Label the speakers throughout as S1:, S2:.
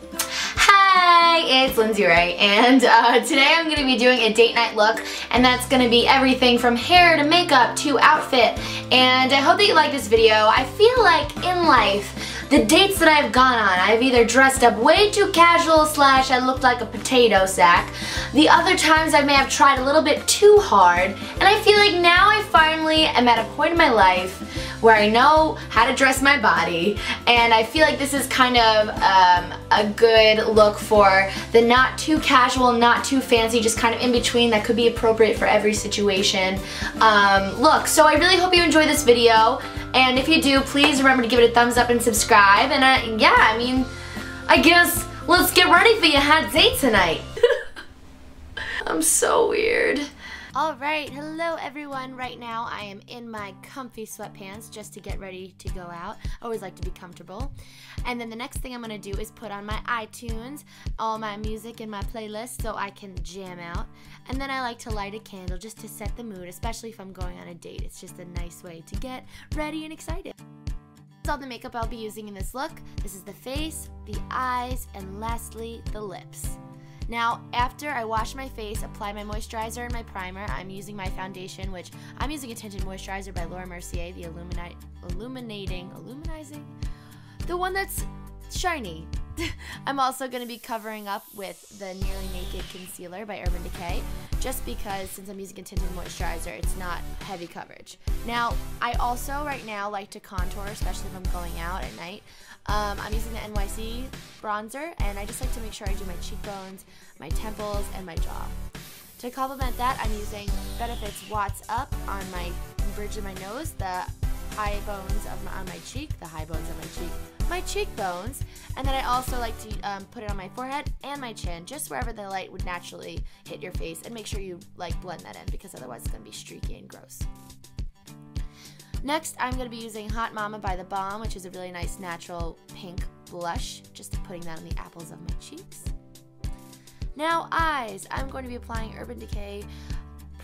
S1: Hi, it's Lyndsay Rae, and uh, today I'm going to be doing a date night look, and that's going to be everything from hair to makeup to outfit, and I hope that you like this video. I feel like in life, the dates that I've gone on, I've either dressed up way too casual slash I looked like a potato sack. The other times I may have tried a little bit too hard, and I feel like now I finally am at a point in my life where I know how to dress my body and I feel like this is kind of um, a good look for the not too casual, not too fancy, just kind of in between that could be appropriate for every situation um, look. So I really hope you enjoy this video and if you do, please remember to give it a thumbs up and subscribe and uh, yeah, I mean, I guess let's get ready for your hot date tonight. I'm so weird. Alright, hello everyone. Right now I am in my comfy sweatpants just to get ready to go out. I always like to be comfortable. And then the next thing I'm going to do is put on my iTunes, all my music in my playlist so I can jam out. And then I like to light a candle just to set the mood, especially if I'm going on a date. It's just a nice way to get ready and excited. That's all the makeup I'll be using in this look. This is the face, the eyes, and lastly, the lips. Now, after I wash my face, apply my moisturizer and my primer, I'm using my foundation, which I'm using a tinted moisturizer by Laura Mercier, the Illuminate, Illuminating, Illuminizing? The one that's shiny. I'm also going to be covering up with the Nearly Naked Concealer by Urban Decay, just because since I'm using a tinted moisturizer, it's not heavy coverage. Now, I also right now like to contour, especially if I'm going out at night. Um, I'm using the NYC bronzer, and I just like to make sure I do my cheekbones, my temples, and my jaw. To complement that, I'm using Benefit's Watt's Up on my bridge of my nose, the high bones of my, on my cheek, the high bones of my cheek, my cheekbones, and then I also like to um, put it on my forehead and my chin, just wherever the light would naturally hit your face, and make sure you like blend that in because otherwise it's gonna be streaky and gross. Next, I'm going to be using Hot Mama by theBalm, which is a really nice natural pink blush, just putting that on the apples of my cheeks. Now, eyes. I'm going to be applying Urban Decay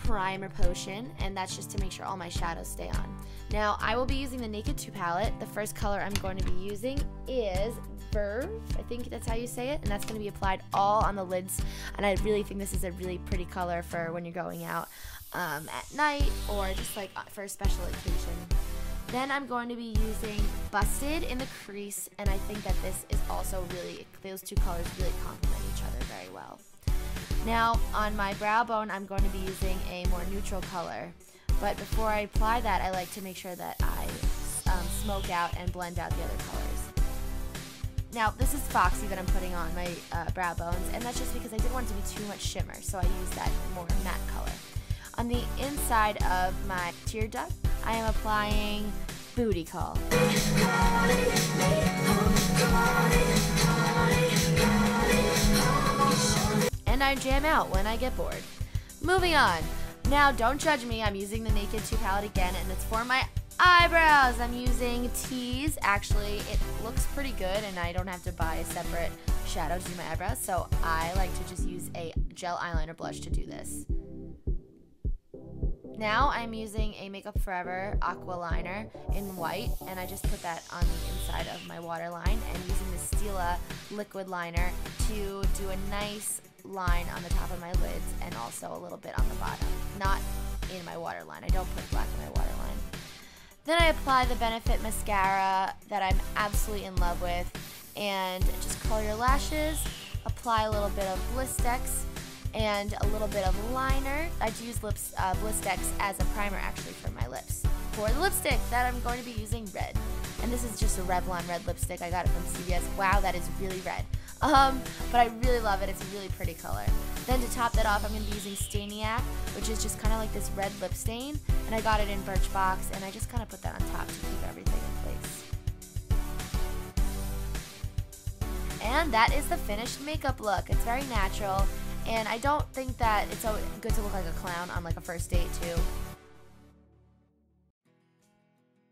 S1: Primer Potion, and that's just to make sure all my shadows stay on. Now, I will be using the Naked 2 palette. The first color I'm going to be using is Verve, I think that's how you say it, and that's going to be applied all on the lids, and I really think this is a really pretty color for when you're going out um, at night or just like uh, for a special occasion. Then I'm going to be using Busted in the crease, and I think that this is also really, those two colors really complement each other. Now, on my brow bone, I'm going to be using a more neutral color. But before I apply that, I like to make sure that I um, smoke out and blend out the other colors. Now, this is Foxy that I'm putting on my uh, brow bones, and that's just because I didn't want it to be too much shimmer, so I use that more matte color. On the inside of my tear duct, I am applying Booty Call. And I jam out when I get bored. Moving on. Now, don't judge me. I'm using the Naked 2 palette again, and it's for my eyebrows. I'm using Tease. Actually, it looks pretty good, and I don't have to buy a separate shadow to do my eyebrows, so I like to just use a gel eyeliner blush to do this. Now I'm using a Makeup Forever Aqua Liner in white, and I just put that on the inside of my waterline, and using the Stila liquid liner to do a nice line on the top of my lids and also a little bit on the bottom, not in my waterline. I don't put black in my waterline. Then I apply the Benefit mascara that I'm absolutely in love with, and just curl your lashes, apply a little bit of Blistex, and a little bit of liner. I use lips, uh, Blistex as a primer actually for my lips. For the lipstick that I'm going to be using red. And this is just a Revlon red lipstick. I got it from CVS. Wow, that is really red. Um, but I really love it. It's a really pretty color. Then to top that off, I'm going to be using Stainiac, which is just kind of like this red lip stain. And I got it in Birchbox, and I just kind of put that on top to keep everything in place. And that is the finished makeup look. It's very natural. And I don't think that it's good to look like a clown on like a first date too.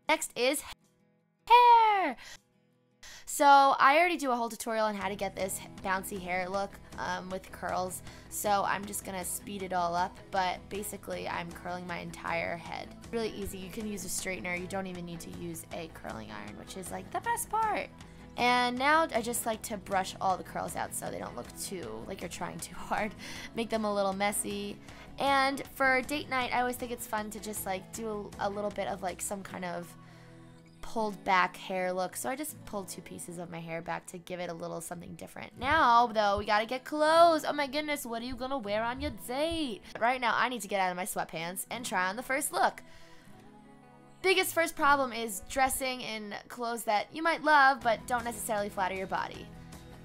S1: Next is hair. So I already do a whole tutorial on how to get this bouncy hair look um, with curls. So I'm just gonna speed it all up, but basically I'm curling my entire head. Really easy, you can use a straightener. You don't even need to use a curling iron, which is like the best part. And now I just like to brush all the curls out so they don't look too like you're trying too hard. Make them a little messy. And for date night, I always think it's fun to just like do a, a little bit of like some kind of pulled back hair look. So I just pulled two pieces of my hair back to give it a little something different. Now, though, we gotta get clothes. Oh my goodness, what are you gonna wear on your date? Right now, I need to get out of my sweatpants and try on the first look. Biggest first problem is dressing in clothes that you might love but don't necessarily flatter your body.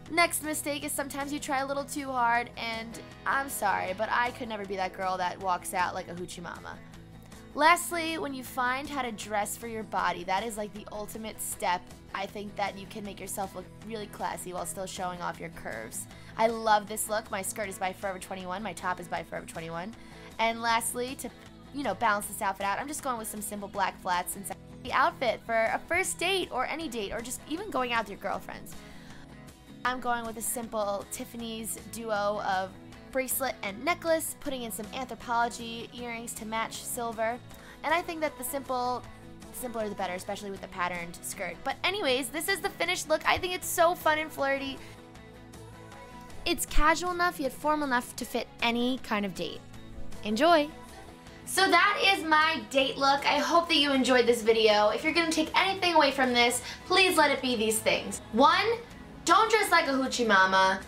S1: Next mistake is sometimes you try a little too hard, and I'm sorry, but I could never be that girl that walks out like a hoochie mama. Lastly, when you find how to dress for your body, that is like the ultimate step. I think that you can make yourself look really classy while still showing off your curves. I love this look. My skirt is by Forever 21. My top is by Forever 21. And lastly, to you know, balance this outfit out. I'm just going with some simple black flats and the outfit for a first date or any date or just even going out with your girlfriends. I'm going with a simple Tiffany's duo of bracelet and necklace, putting in some Anthropologie earrings to match silver. And I think that the simple simpler the better, especially with the patterned skirt. But anyways, this is the finished look. I think it's so fun and flirty. It's casual enough yet formal enough to fit any kind of date. Enjoy! So that is my date look. I hope that you enjoyed this video. If you're gonna take anything away from this, please let it be these things. One, don't dress like a hoochie mama.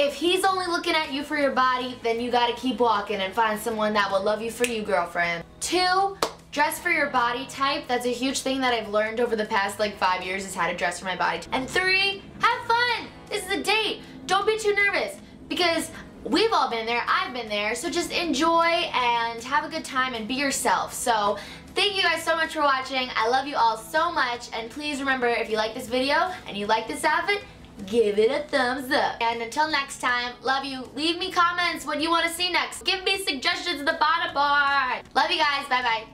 S1: If he's only looking at you for your body, then you gotta keep walking and find someone that will love you for you, girlfriend. Two, dress for your body type. That's a huge thing that I've learned over the past like five years is how to dress for my body. And three, have fun. This is a date. Don't be too nervous because We've all been there, I've been there, so just enjoy and have a good time and be yourself. So thank you guys so much for watching. I love you all so much and please remember if you like this video and you like this outfit, give it a thumbs up. And until next time, love you. Leave me comments what you want to see next. Give me suggestions in the bottom bar. Love you guys. Bye-bye.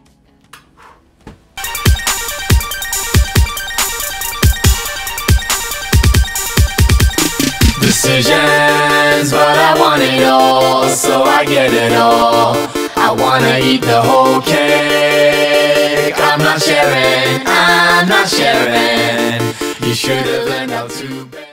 S2: Decisions, but I want it all, so I get it all. I wanna eat the whole cake. I'm not sharing, I'm not sharing. You should have learned how to.